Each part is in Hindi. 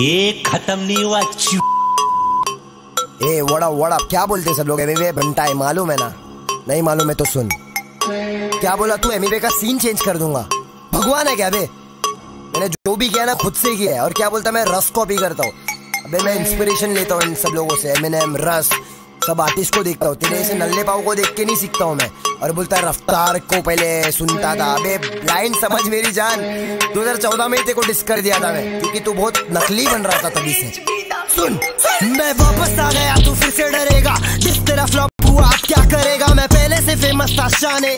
ये खत्म नहीं हुआ ए, वड़ा वड़ा, क्या बोलते सब लोग? एमीवे बनता है, मालूम है ना? नहीं मालूम है तो सुन। क्या बोला तू? एमीवे का सीन चेंज कर दूँगा। भगवान है क्या बे? मैंने जो भी किया ना, खुद से किया है। और क्या बोलता मैं रस कॉपी करता हूँ। अबे, मैं इंस्पिरेशन लेता हूँ इन सब लोगों से। एम रस, सब आर्टिस्ट को देखता हूँ। तेरे ऐसे नल्ले पाव को देख के नहीं सीखता हूँ मैं। और बोलता है रफ्तार को पहले सुनता था। अबे लाइन समझ मेरी जान। 2014 में तेरे को डिस कर दिया था मैं क्योंकि तू बहुत नकली बन रहा था तभी से। सुन मैं वापस आ गया तू फिर से डरेगा। जिस तेरा फ्लॉप हुआ आप क्या करेगा? मैं पहले से फ़ेमस था शाने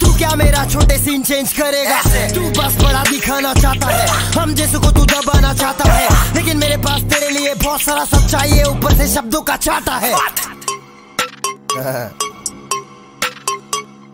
तू क्या मेरा छोटे सीन चेंज करेगा? तू बस बड़ा दिखाना चाहता है। हम जैसे को तू दबाना चाहता है। लेकिन मेरे पास तेरे लिए बहुत सारा सच्चाई है ऊपर से शब्दों का चाटा है।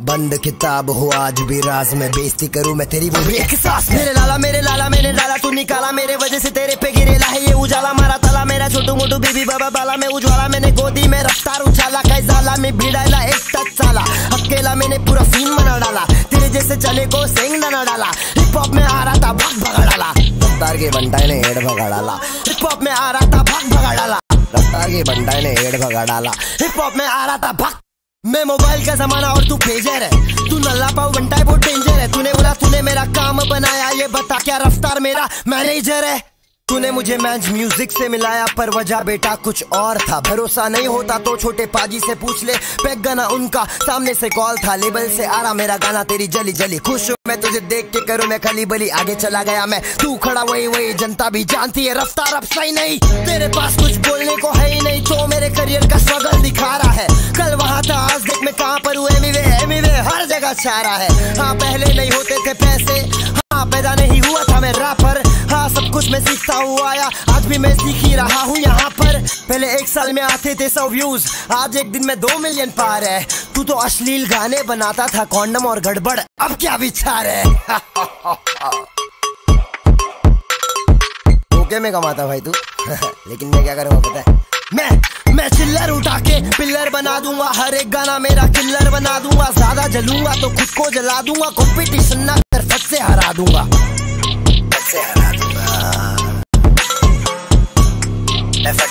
बंद किताब हो, आज भी राज में बेइज्जती करूँ मैं तेरी वो भी एक सांस। मेरे लाला मेरे लाला मैंने डाला तू निकाला मेरे वजह से तेरे पे गिरेला है, ये उजाला मारा तला मेरा, छोटू मोटू बीबी बाबा बाला, में उज्वाला, मैंने गोदी में रफ्तार उछाला कैसाला में भिड़ाला एक टच साला, अकेला मैंने पूरा सीन बना डाला, तेरे जैसे चले को सेंग ना डाला हिप हॉप में आ रहा था भाग भगा डाला रफ्तार के बंटाई ने हेड भगा डाला हिप हॉप में आ रहा था भाग भगा डाला रफ्तार के बंटाई ने हेड भगा डाला हिप हॉप में आ रहा था भाग मैं मोबाइल का जमाना और तू पेजर है। तू नल्ला पाओ है बहुत डेंजर है। तूने बोला, तूने मेरा काम बनाया, ये बता क्या रफ्तार मेरा मैनेजर है? तूने मुझे मैच म्यूज़िक से मिलाया, पर वजह बेटा कुछ और था। भरोसा नहीं होता तो छोटे पाजी से पूछ ले। पैक गाना उनका, सामने से कॉल था। लेबल से आ रहा मेरा गाना, तेरी जली जली। खुश हूँ मैं, तुझे देख के करूँ मैं खली बली। आगे चला गया मैं, तू खड़ा वही वही, जनता भी जानती है। रफ्तार अब सही नहीं, तेरे पास कुछ बोलने को है ही नहीं तो मेरे करियर का स्ट्रगल दिखा रहा रहा है। हाँ पहले नहीं होते थे पैसे। हाँ पैदा नहीं हुआ था मैं रैपर हाँ सब कुछ मैं सीखता हूँ, आया। आज भी मैं सीख ही रहा हूँ यहाँ पर। पहले एक साल में आते थे सौ व्यूज़ आज एक दिन में दो मिलियन पार है। तू तो अश्लील गाने बनाता था कॉन्डम और गड़बड़। अब क्या विचार है? ओके में कमाता भाई तू। लेकिन मैं क्या करूँगा पता है? मैं मैं चिल्लर उठा के पिल्लर बना दूँगा। हर एक गाना मेरा किल्लर बना दूँगा। ज़्यादा जलूँगा तो खुद को जला दूँगा। कंपटीशन ना कर, फट से हरा दूँगा। फट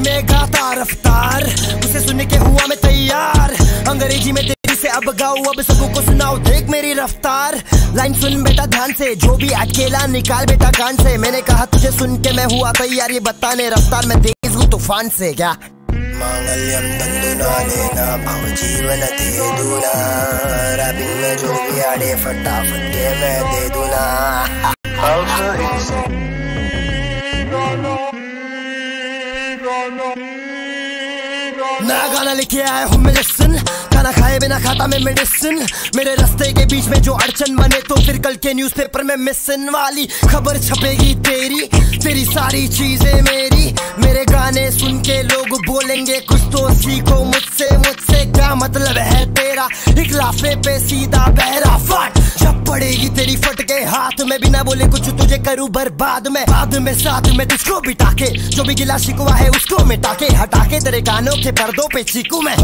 मैं गाता रफ्तार। उसे सुन के हुआ मैं तैयार। अंग्रेज़ी में अब गाऊं अब सबको सुनाओ देख मेरी रफ्तार लाइन सुन बेटा ध्यान से जो भी अकेला निकाल बेटा कान से मैंने कहा तुझे सुन के मैं हुआ तैयार ये बताने रफ्तार में तेज हूँ तूफ़ान से क्या मांगल्यम तंदुना भव जीवन दे दूना रबिन में जो भी आड़े फटाफट के मैं दे दूना नया गाना लेके आया हूँ मेडिसिन खाना खाए बिना खाता मैं मेडिसिन मेरे रास्ते के बीच में जो अड़चन बने तो फिर कल के न्यूज़पेपर में मिसन वाली खबर छपेगी तेरी। तेरी सारी चीज़ें मेरी। मेरे गाने सुन के लोग बोलेंगे, कुछ तो सीखो मुझसे मुझसे क्या मतलब है तेरा? एक लाफे पे सीधा बहरा। फट पड़ेगी तेरी फट के हाथ। में बिना बोले कुछ तुझे करूँ बर्बाद। में बाद में साथ में तुझको बिठा के, जो भी गिला शिकवा है उसको मिटा के, हटा के तेरे कानों के पर्दों पे चीकू मैं।